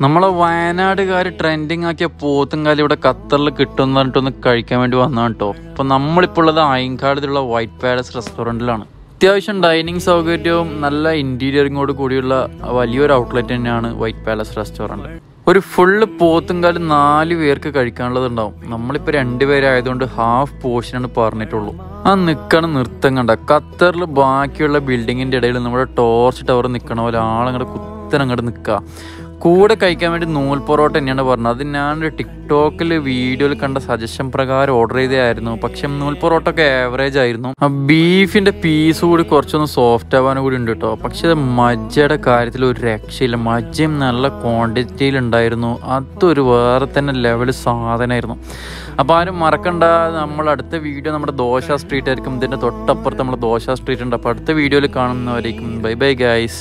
നമ്മളെ വയനാടുകാർ ട്രെൻഡിങ് ആക്കിയ പോത്തുംകാലി ഇവിടെ ഖത്തറിൽ കിട്ടും പറഞ്ഞിട്ടൊന്ന് കഴിക്കാൻ വേണ്ടി വന്നതാണ് കേട്ടോ അപ്പൊ നമ്മളിപ്പോൾ ഉള്ളത് അയങ്കാടത്തിലുള്ള വൈറ്റ് പാലസ് റെസ്റ്റോറന്റിലാണ് അത്യാവശ്യം ഡൈനിങ് സൗകര്യവും നല്ല ഇന്റീരിയറിങ്ങോട് കൂടിയുള്ള വലിയൊരു ഔട്ട്ലെറ്റ് തന്നെയാണ് വൈറ്റ് പാലസ് റെസ്റ്റോറന്റ് ഒരു ഫുള്ള് പോത്തുംകാൽ നാല് പേർക്ക് കഴിക്കാനുള്ളത് ഉണ്ടാവും നമ്മളിപ്പോൾ രണ്ടുപേരായതുകൊണ്ട് ഹാഫ് പോർഷനാണ് പറഞ്ഞിട്ടുള്ളൂ. ആ നിൽക്കണ നൃത്തം കണ്ട. ഖത്തറിൽ ബാക്കിയുള്ള ബിൽഡിങ്ങിന്റെ ഇടയിൽ നമ്മുടെ ടോർച്ച് ടവർ നിൽക്കണ പോലെ ആളങ്ങോട്ട് കുത്തനങ്ങോട്ട് നിൽക്കുക കൂടെ കഴിക്കാൻ വേണ്ടി നൂൽ പൊറോട്ട തന്നെയാണ് പറഞ്ഞത്. അത് ഞാൻ ടിക്ടോക്കിൽ വീഡിയോയിൽ കണ്ട സജഷൻ പ്രകാരം ഓർഡർ ചെയ്തായിരുന്നു പക്ഷെ നൂൽ പൊറോട്ട ഒക്കെ ആവറേജ് ആയിരുന്നു. ബീഫിന്റെ പീസ് കൂടി കുറച്ചൊന്ന് സോഫ്റ്റ് ആവാനും കൂടി ഉണ്ട് കേട്ടോ പക്ഷെ മജ്ജയുടെ കാര്യത്തിൽ ഒരു രക്ഷയില്ല. മജ്ജയും നല്ല ക്വാണ്ടിറ്റിയിൽ ഉണ്ടായിരുന്നു. അതൊരു വേറെ തന്നെ ലെവൽ സാധനമായിരുന്നു. അപ്പോൾ ആരും മറക്കണ്ട. നമ്മൾ അടുത്ത വീഡിയോ നമ്മുടെ ദോശ സ്ട്രീറ്റ് ആയിരിക്കും. ഇതിന്റെ തൊട്ടപ്പുറത്ത് നമ്മുടെ ദോശ സ്ട്രീറ്റ് ഉണ്ട്. അപ്പോൾ അടുത്ത വീഡിയോയിൽ കാണുന്നവരേക്കും. Bye bye guys